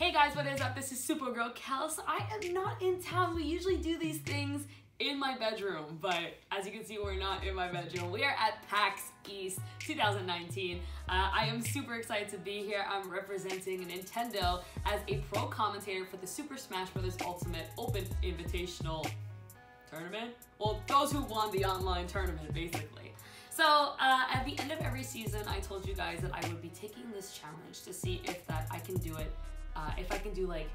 Hey guys, what is up? This is Supergirl Kels. I am not in town. We usually do these things in my bedroom, but as you can see, we're not in my bedroom. We are at PAX East 2019. Uh, I am super excited to be here. I'm representing Nintendo as a pro commentator for the Super Smash Bros. Ultimate Open Invitational Tournament. Well, those who won the online tournament, basically. So uh, at the end of every season, I told you guys that I would be taking this challenge to see if that I can do it uh, if I can do like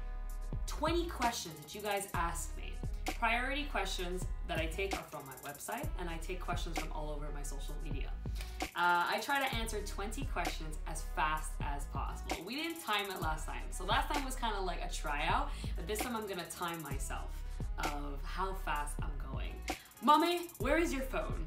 20 questions that you guys ask me. Priority questions that I take are from my website, and I take questions from all over my social media. Uh, I try to answer 20 questions as fast as possible. We didn't time it last time, so last time was kind of like a tryout, but this time I'm gonna time myself of how fast I'm going. Mommy, where is your phone?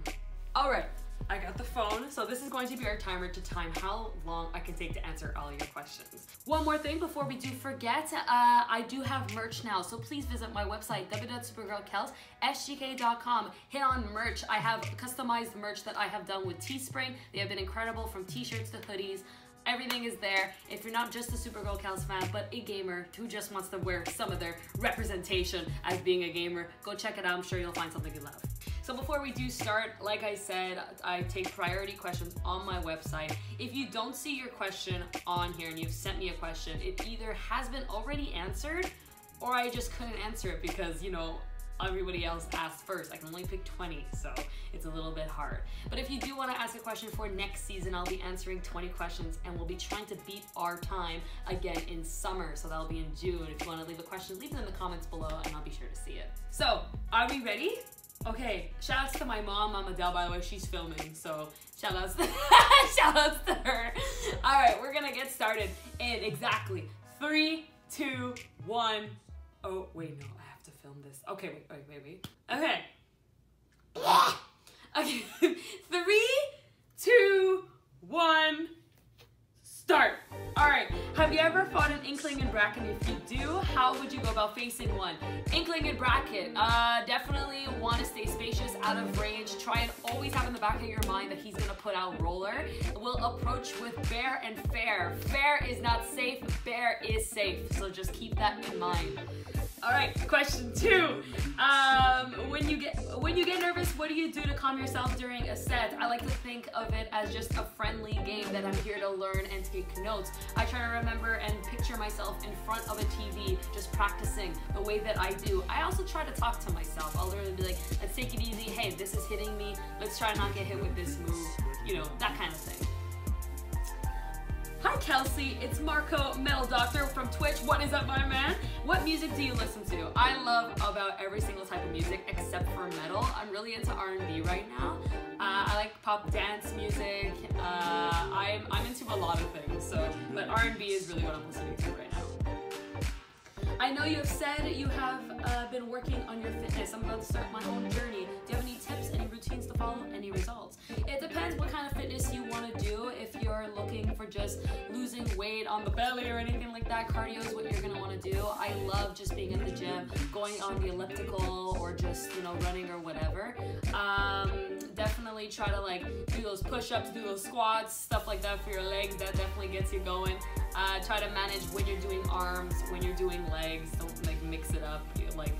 All right, I got the phone, so this is going to be our timer to time how long I can take to answer all your questions. One more thing before we do forget, uh, I do have merch now, so please visit my website, www.supergirlkels.sgk.com. Hit on merch. I have customized merch that I have done with Teespring. They have been incredible from t-shirts to hoodies. Everything is there. If you're not just a Supergirl Kels fan, but a gamer who just wants to wear some of their representation as being a gamer, go check it out. I'm sure you'll find something you love. So before we do start, like I said, I take priority questions on my website. If you don't see your question on here and you've sent me a question, it either has been already answered or I just couldn't answer it because, you know, everybody else asked first. I can only pick 20, so it's a little bit hard. But if you do want to ask a question for next season, I'll be answering 20 questions and we'll be trying to beat our time again in summer. So that'll be in June. If you want to leave a question, leave it in the comments below and I'll be sure to see it. So, are we ready? Okay, shout outs to my mom, Mama Del, by the way, she's filming, so shout outs to, shout outs to her. All right, we're gonna get started in exactly three, two, one. Oh, wait, no, I have to film this. Okay, wait, wait, wait, wait. Okay. okay, three, two, have you ever fought an Inkling in bracket? If you do, how would you go about facing one? Inkling in bracket, uh, definitely want to stay spacious, out of range. Try and always have in the back of your mind that he's gonna put out roller. We'll approach with bair and fair. Fair is not safe, bair is safe. So just keep that in mind. All right, question two. Um, when you get when you get nervous, what do you do to calm yourself during a set? I like to think of it as just a friendly game that I'm here to learn and take notes. I try to remember and picture myself in front of a TV, just practicing the way that I do. I also try to talk to myself. I'll literally be like, let's take it easy. Hey, this is hitting me. Let's try not get hit with this move. You know, that kind of thing. Hi Kelsey, it's Marco Metal Doctor from Twitch. What is up, my man? What music do you listen to? I love about every single type of music except for metal. I'm really into R&B right now. Uh, I like pop dance music. Uh, I'm, I'm into a lot of things, so but R&B is really what I'm listening to right now. I know you have said you have uh, been working on your fitness. I'm about to start my own journey. Do you have any tips, any routines to follow, any results? Depends what kind of fitness you want to do. If you're looking for just losing weight on the belly or anything like that, cardio is what you're going to want to do. I love just being at the gym, going on the elliptical or just, you know, running or whatever. Um, definitely try to like do those push-ups, do those squats, stuff like that for your legs. That definitely gets you going. Uh, try to manage when you're doing arms, when you're doing legs. Don't like mix it up. You, like,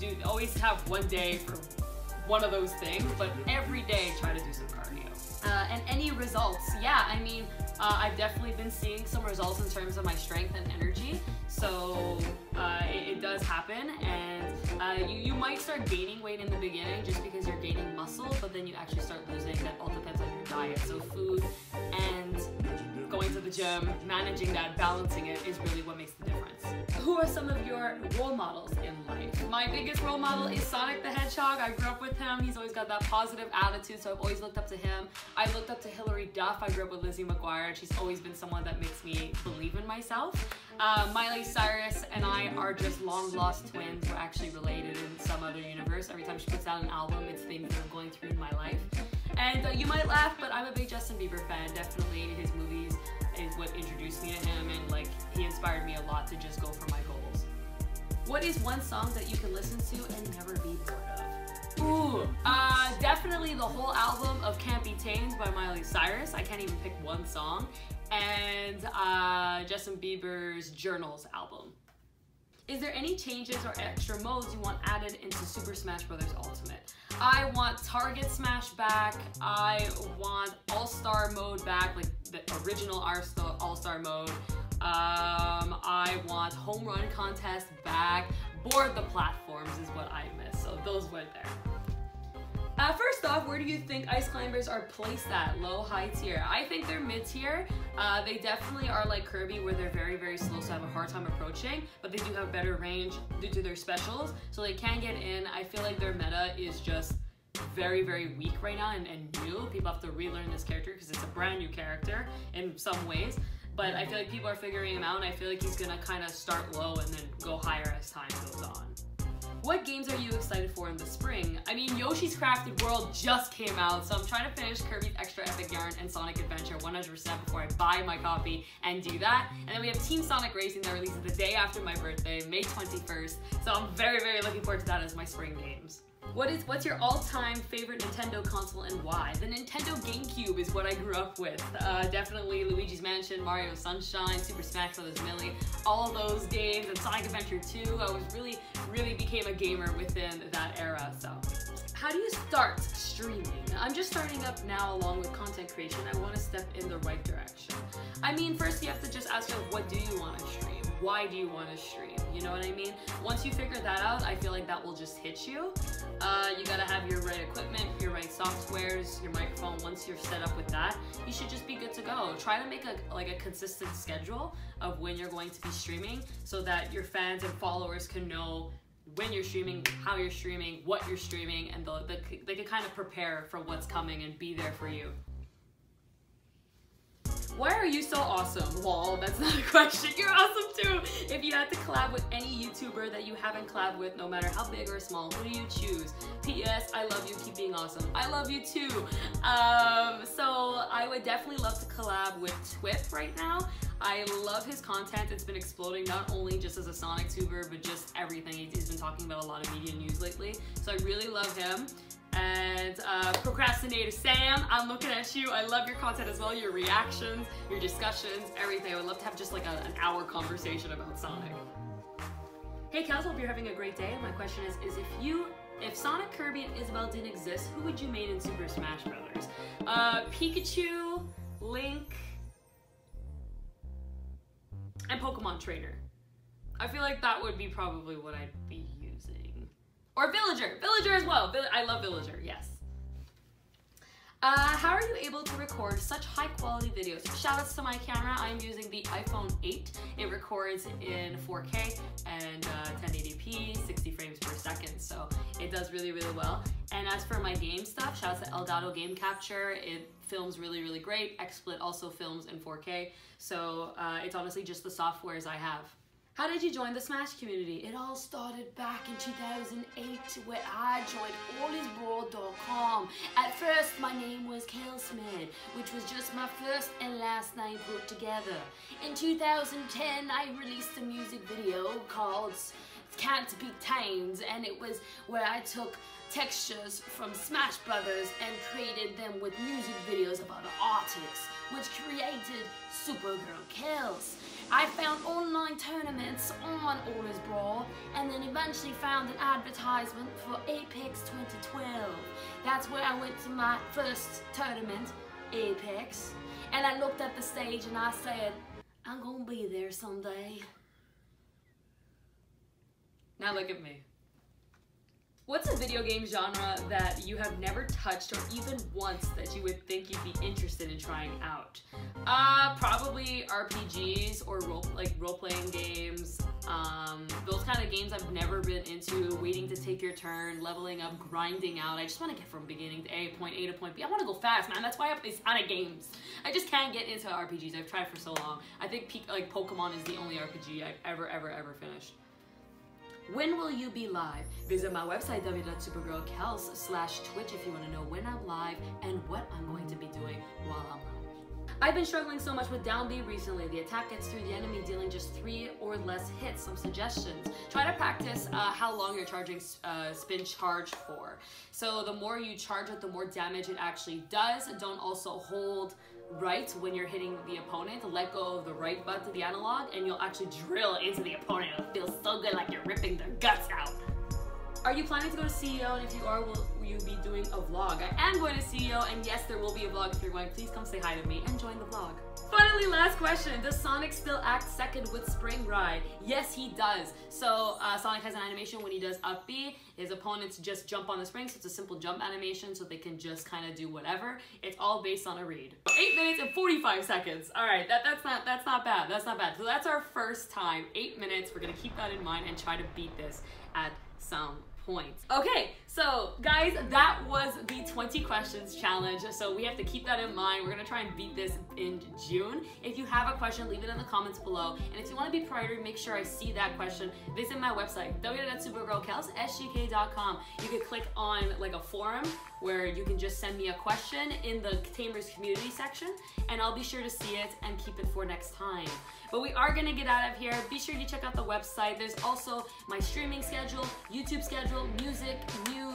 do always have one day for one of those things, but every day try to do some cardio. Uh, and any results? Yeah, I mean, uh, I've definitely been seeing some results in terms of my strength and energy. So uh, it, it, does happen, and uh, you, you might start gaining weight in the beginning just because you're gaining muscle, but then you actually start losing. That all depends on your diet. So food and going to the gym, managing that, balancing it is really what makes the difference. Who are some of your role models in life? My biggest role model is Sonic the Hedgehog. I grew up with him. He's always got that positive attitude, so I've always looked up to him. I looked up to Hilary Duff. I grew up with Lizzie McGuire. She's always been someone that makes me believe in myself. Uh, Miley Cyrus and I are just long lost twins. We're actually related in some other universe. Every time she puts out an album, it's things that I'm going through in my life. And uh, you might laugh, but I'm a big Justin Bieber fan. Definitely his movies is what introduced me to him and like he inspired me a lot to just go for my goals. What is one song that you can listen to and never be bored of? Ooh, uh, definitely the whole album of Can't Be Tamed by Miley Cyrus. I can't even pick one song. and uh, Justin Bieber's Journals album. Is there any changes or extra modes you want added into Super Smash Bros. Ultimate? I want Target Smash back. I want All-Star mode back, like the original All-Star mode. Um, I want Home Run Contest back. Board the platforms is what I miss, so those went there. Uh, first off, where do you think ice climbers are placed at? Low, high tier? I think they're mid tier. Uh, they definitely are like Kirby where they're very, very slow, so have a hard time approaching, but they do have better range due to their specials, so they can get in. I feel like their meta is just very, very weak right now and, and new. People have to relearn this character because it's a brand new character in some ways. But I feel like people are figuring him out, and I feel like he's gonna kind of start low and then go higher as time goes on. What games are you excited for in the spring? I mean, Yoshi's Crafted World just came out, so I'm trying to finish Kirby's Extra Epic Yarn and Sonic Adventure 100% before I buy my copy and do that. And then we have Team Sonic Racing that releases the day after my birthday, May 21st. So I'm very, very looking forward to that as my spring games. What is what's your all-time favorite Nintendo console and why? The Nintendo GameCube is what I grew up with. Uh, definitely Luigi's Mansion, Mario Sunshine, Super Smash Bros. Melee, all those games, and Sonic Adventure 2. I was really, really became a gamer within that era. So, how do you start streaming? I'm just starting up now along with content creation. I want to step in the right direction. I mean, first you have to just ask yourself, what do you want to stream? why do you want to stream? You know what I mean? Once you figure that out, I feel like that will just hit you. Uh, you gotta have your right equipment, your right softwares, your microphone. Once you're set up with that, you should just be good to go. Try to make a like a consistent schedule of when you're going to be streaming, so that your fans and followers can know when you're streaming, how you're streaming, what you're streaming, and the, the, they can kind of prepare for what's coming and be there for you. Why are you so awesome? Lol, that's not a question. You're awesome too. If you had to collab with any YouTuber that you haven't collabed with, no matter how big or small, who do you choose? P.S. I love you. Keep being awesome. I love you too. Um, so I would definitely love to collab with Twip right now. I love his content. It's been exploding not only just as a Sonic tuber, but just everything. He's been talking about a lot of media news lately. So I really love him. And uh, Procrastinator Sam, I'm looking at you. I love your content as well, your reactions, your discussions, everything. I would love to have just like a, an hour conversation about Sonic. Hey Kels, hope you're having a great day. My question is, is if you if Sonic, Kirby, and Isabelle didn't exist, who would you main in Super Smash Brothers? Uh, Pikachu, Link, and Pokemon Trainer. I feel like that would be probably what I'd be or Villager. Villager as well. I love Villager, yes. Uh, how are you able to record such high quality videos? Shout Shoutouts to my camera. I'm using the iPhone 8. It records in 4K and uh, 1080p, 60 frames per second. So it does really, really well. And as for my game stuff, shout shoutouts to Elgato Game Capture. It films really, really great. XSplit also films in 4K. So uh, it's honestly just the softwares I have. How did you join the Smash community? It all started back in 2008 where I joined allisbrawl.com. At first, my name was Kelsmed, which was just my first and last name put together. In 2010, I released a music video called Can't Be Tamed, and it was where I took textures from Smash Brothers and created them with music videos about artists, which created Supergirl Kels. I found online tournaments on All Is Brawl and then eventually found an advertisement for Apex 2012. That's where I went to my first tournament, Apex, and I looked at the stage and I said, I'm gonna be there someday. Now look at me. What's a video game genre that you have never touched or even once that you would think you'd be interested in trying out? Uh, probably RPGs or role like role-playing games. Um, those kind of games I've never been into. Waiting to take your turn, leveling up, grinding out. I just want to get from beginning to A, point A to point B. I want to go fast, man. That's why I play Sonic games. I just can't get into RPGs. I've tried for so long. I think like Pokemon is the only RPG I've ever, ever, ever finished. When will you be live? Visit my website, www.supergirlkels slash Twitch if you want to know when I'm live and what I'm going to be doing while I'm live. I've been struggling so much with down B recently. The attack gets through the enemy dealing just three or less hits. Some suggestions. Try to practice uh, how long you're charging uh, spin charge for. So the more you charge it, the more damage it actually does. And don't also hold right when you're hitting the opponent. Let go of the right button, of the analog, and you'll actually drill into the opponent. It'll feel so good like you're ripping their guts out. Are you planning to go to CEO? And if you are, will, you be doing a vlog? I am going to CEO, and yes, there will be a vlog if you're going. Please come say hi to me and join the vlog. Finally, last question. Does Sonic still act second with Spring Ride? Yes, he does. So uh, Sonic has an animation when he does up B. His opponents just jump on the spring, so it's a simple jump animation, so they can just kind of do whatever. It's all based on a read. Eight minutes and 45 seconds. All right, that, that's not that's not bad. That's not bad. So that's our first time. Eight minutes. We're gonna keep that in mind and try to beat this at some points. Okay, so guys, that was the 20 questions challenge. So we have to keep that in mind. We're gonna try and beat this in June. If you have a question, leave it in the comments below. And if you wanna be priority, make sure I see that question. Visit my website, www.supergirlkels.com. You can click on like a forum where you can just send me a question in the Tamers community section and I'll be sure to see it and keep it for next time. But we are gonna get out of here. Be sure to check out the website. There's also my streaming schedule, YouTube schedule, music, news,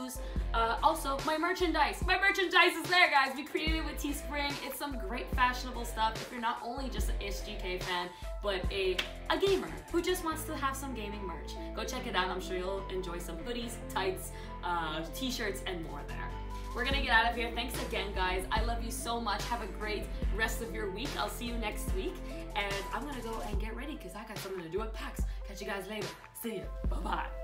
uh, also my merchandise. My merchandise is there, guys. We created it with Teespring. It's some great fashionable stuff if you're not only just an HGK fan, but a, a gamer who just wants to have some gaming merch. Go check it out. I'm sure you'll enjoy some hoodies, tights, uh, t-shirts, and more there. We're gonna get out of here. Thanks again, guys. I love you so much. Have a great rest of your week. I'll see you next week. And I'm gonna go and get ready because I got something to do at PAX. Catch you guys later. See ya. Bye-bye.